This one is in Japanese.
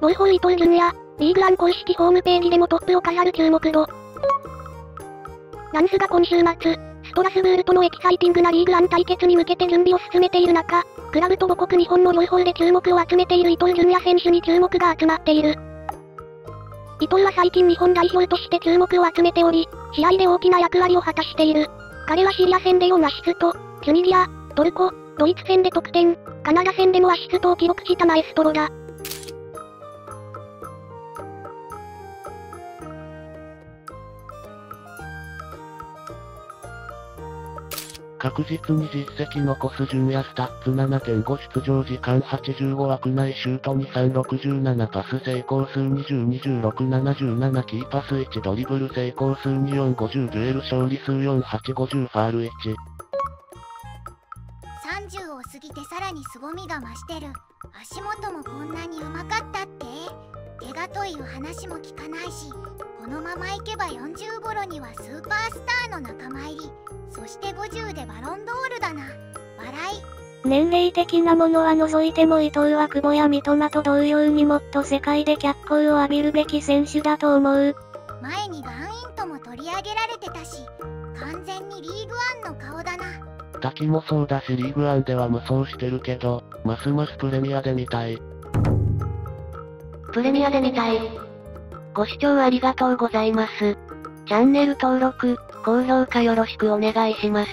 ロイホー・イトル・ジュニア、リーグワン公式ホームページでもトップを飾る注目度。ランスが今週末、ストラスブールとのエキサイティングなリーグアン対決に向けて準備を進めている中、クラブと母国日本の両方で注目を集めている伊東純也選手に注目が集まっている。伊東は最近日本代表として注目を集めており、試合で大きな役割を果たしている。彼はシリア戦で4アシスト、チュニジア、トルコ、ドイツ戦で得点、カナダ戦でもアシストを記録したマエストロだ。確実に実績残す純也スタッツ7.5出場時間85枠内シュート2367パス成功数202677キーパス1ドリブル成功数2450デュエル勝利数4850ファール1 30を過ぎてさらに凄みが増してる。足元もこんなにうまかったって。怪我という話も聞かないし。このままいけば40頃にはスーパースターの仲間入りそして50でバロンドールだな笑い年齢的なものは除いても伊藤は久保や三笘と同様にもっと世界で脚光を浴びるべき選手だと思う。前にバンインとも取り上げられてたし完全にリーグワンの顔だな滝もそうだしリーグワンでは無双してるけど、ますますプレミアで見たい。プレミアで見たい。ご視聴ありがとうございます。チャンネル登録、高評価よろしくお願いします。